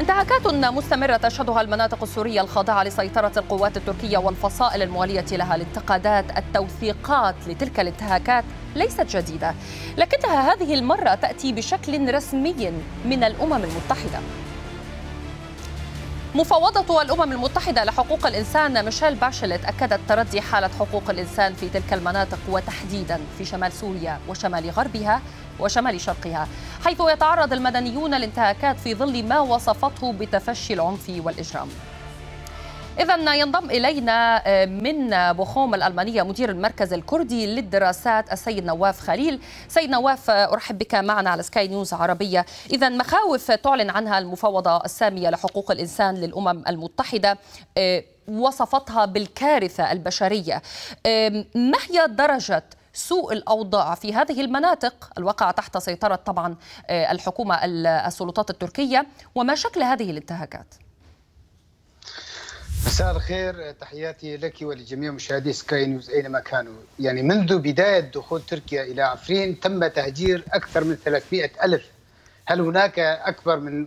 انتهاكات مستمرة تشهدها المناطق السورية الخاضعة لسيطرة القوات التركية والفصائل الموالية لها الانتقادات التوثيقات لتلك الانتهاكات ليست جديدة. لكنها هذه المرة تأتي بشكل رسمي من الأمم المتحدة. مفوضة الأمم المتحدة لحقوق الإنسان ميشيل باشلت أكدت تردي حالة حقوق الإنسان في تلك المناطق وتحديدا في شمال سوريا وشمال غربها وشمال شرقها حيث يتعرض المدنيون لانتهاكات في ظل ما وصفته بتفشي العنف والإجرام. إذا ينضم إلينا من بوخوم الألمانية مدير المركز الكردي للدراسات السيد نواف خليل. سيد نواف أرحب بك معنا على سكاي نيوز عربية. إذا مخاوف تعلن عنها المفوضة السامية لحقوق الإنسان للأمم المتحدة وصفتها بالكارثة البشرية. ما هي درجة سوء الأوضاع في هذه المناطق؟ الواقعة تحت سيطرة طبعا الحكومة السلطات التركية وما شكل هذه الانتهاكات؟ مساء الخير تحياتي لك ولجميع مشاهدي سكاي نيوز أينما كانوا. يعني منذ بداية دخول تركيا إلى عفرين تم تهجير أكثر من 300 ألف. هل هناك أكبر من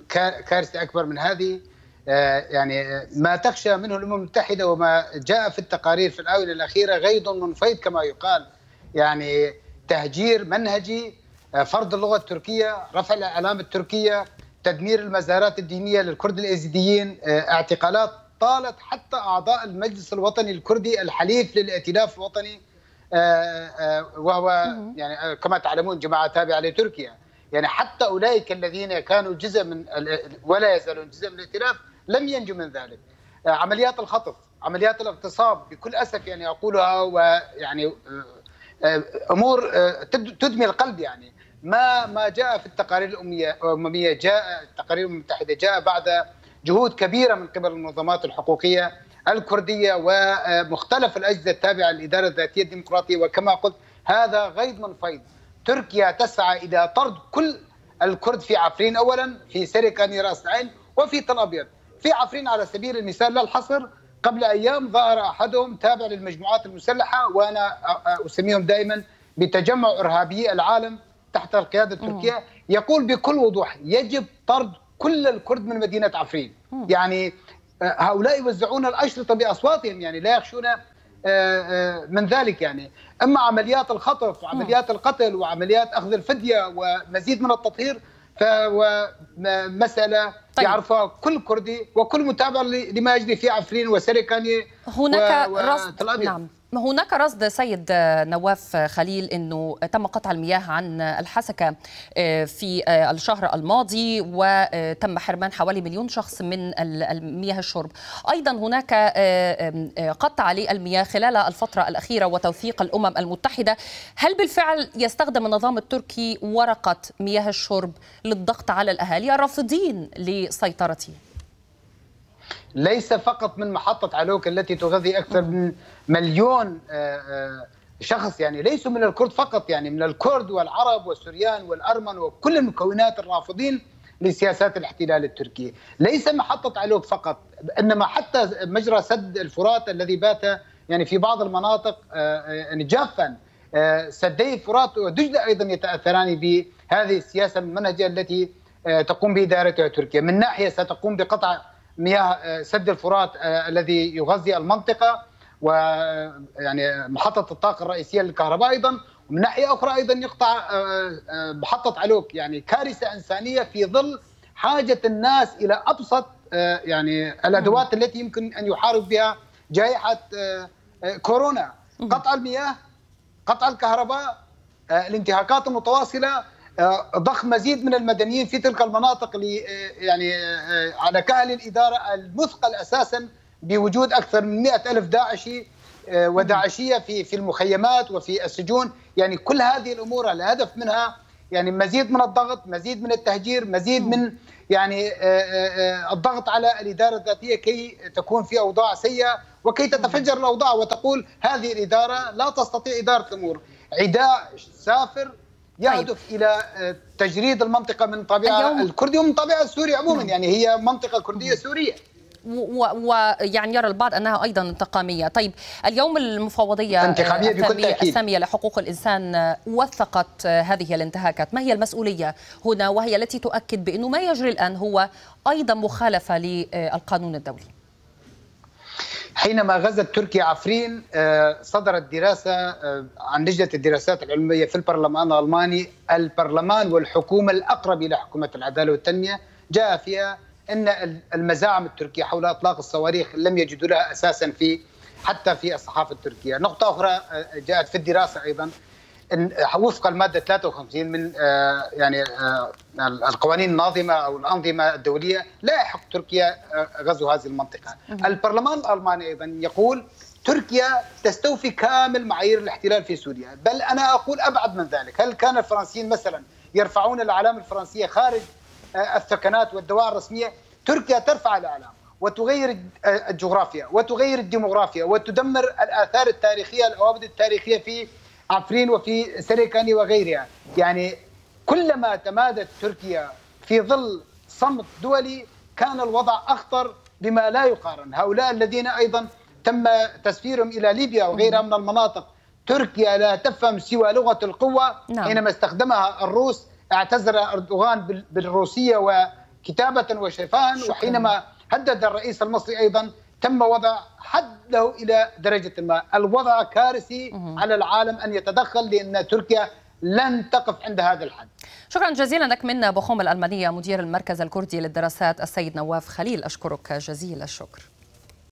كارثة أكبر من هذه؟ يعني ما تخشى منه الأمم المتحدة وما جاء في التقارير في الآونة الأخيرة غيض منفيض كما يقال. يعني تهجير منهجي فرض اللغة التركية رفع الأعلام التركية تدمير المزارات الدينية للكرد الإزيديين اعتقالات طالت حتى أعضاء المجلس الوطني الكردي الحليف للائتلاف الوطني وهو يعني كما تعلمون جماعة تابعة لتركيا. يعني حتى أولئك الذين كانوا جزء من ولا يزالون جزء من الائتلاف لم ينجوا من ذلك. عمليات الخطف عمليات الاغتصاب بكل أسف يعني أقولها ويعني أمور تدمي القلب يعني. ما ما جاء في التقارير الأممية جاء التقارير المتحدة جاء بعد جهود كبيرة من قبل المنظمات الحقوقية الكردية ومختلف الأجهزة التابعة للاداره الذاتيه الديمقراطية. وكما قلت هذا غيض من فيض. تركيا تسعى إلى طرد كل الكرد في عفرين اولا في سريكاني راس العين وفي تل أبيض. في عفرين على سبيل المثال لا الحصر. قبل أيام ظهر أحدهم تابع للمجموعات المسلحة وأنا أسميهم دائما بتجمع إرهابي العالم تحت القيادة التركية يقول بكل وضوح يجب طرد كل الكرد من مدينة عفرين. يعني هؤلاء يوزعون الأشرطة بأصواتهم يعني لا يخشون من ذلك يعني. أما عمليات الخطف وعمليات القتل وعمليات أخذ الفدية ومزيد من التطهير فهو مسألة طيب. يعرفها كل كردي وكل متابع لما يجري في عفرين وسريكاني هناك و... رصد نعم. هناك رصد سيد نواف خليل إنه تم قطع المياه عن الحسكة في الشهر الماضي وتم حرمان حوالي مليون شخص من المياه الشرب. أيضا هناك قطع للمياه خلال الفترة الأخيرة وتوثيق الأمم المتحدة. هل بالفعل يستخدم النظام التركي ورقة مياه الشرب للضغط على الأهالي الرافضين لسيطرته؟ ليس فقط من محطة علوك التي تغذي أكثر من مليون شخص. يعني ليسوا من الكرد فقط يعني من الكرد والعرب والسوريان والأرمن وكل المكونات الرافضين لسياسات الاحتلال التركي. ليس محطة علوك فقط إنما حتى مجرى سد الفرات الذي بات يعني في بعض المناطق يعني جافا سدي الفرات ودجلة أيضا يتأثران بهذه السياسة المنهجية التي تقوم بإدارتها تركيا من ناحية ستقوم بقطع مياه سد الفرات الذي يغذي المنطقة ويعني محطة الطاقة الرئيسية للكهرباء أيضا. ومن ناحية أخرى أيضا يقطع محطة علوك يعني كارثة إنسانية في ظل حاجة الناس إلى أبسط يعني الأدوات التي يمكن أن يحارب بها جائحة كورونا. قطع المياه قطع الكهرباء الانتهاكات المتواصلة ضخ مزيد من المدنيين في تلك المناطق يعني على كاهل الإدارة المثقل أساسا بوجود أكثر من مئة ألف داعشي وداعشية في في المخيمات وفي السجون. يعني كل هذه الأمور الهدف منها يعني مزيد من الضغط مزيد من التهجير مزيد من يعني الضغط على الإدارة الذاتية كي تكون في أوضاع سيئة وكي تتفجر الأوضاع وتقول هذه الإدارة لا تستطيع إدارة الأمور. عداء سافر يهدف طيب. إلى تجريد المنطقة من طابعها الكردي ومن طابعها السوري عموما. يعني هي منطقة كردية سورية. ويعني يرى البعض أنها أيضا انتقامية، طيب اليوم المفوضيه تأكيد. الساميه لحقوق الإنسان وثقت هذه الانتهاكات، ما هي المسؤولية هنا؟ وهي التي تؤكد بانه ما يجري الآن هو أيضا مخالفة للقانون الدولي؟ حينما غزت تركيا عفرين صدرت دراسة عن لجنة الدراسات العلمية في البرلمان الألماني. البرلمان والحكومة الأقرب إلى حكومة العدالة والتنمية جاء فيها أن المزاعم التركية حول إطلاق الصواريخ لم يجدوا لها أساسا في حتى في الصحافة التركية. نقطة أخرى جاءت في الدراسة أيضا. وفق المادة 53 من يعني القوانين الناظمة أو الأنظمة الدولية لا يحق تركيا غزو هذه المنطقة. البرلمان الألماني أيضا يقول تركيا تستوفي كامل معايير الاحتلال في سوريا، بل أنا أقول أبعد من ذلك، هل كان الفرنسيين مثلا يرفعون الأعلام الفرنسية خارج الثكنات والدواء الرسمية؟ تركيا ترفع الأعلام وتغير الجغرافيا وتغير الديموغرافيا وتدمر الآثار التاريخية الأوابد التاريخية في عفرين وفي سريكاني وغيرها يعني كلما تمادت تركيا في ظل صمت دولي كان الوضع أخطر بما لا يقارن. هؤلاء الذين أيضا تم تسفيرهم إلى ليبيا وغيرها من المناطق. تركيا لا تفهم سوى لغة القوة نعم. حينما استخدمها الروس اعتذر أردوغان بالروسية وكتابة وشفاء. وحينما هدد الرئيس المصري أيضا تم وضع حد له إلى درجة ما، الوضع كارثي على العالم أن يتدخل لأن تركيا لن تقف عند هذا الحد. شكرا جزيلا لك من بخوم الألمانية مدير المركز الكردي للدراسات السيد نواف خليل أشكرك جزيل الشكر.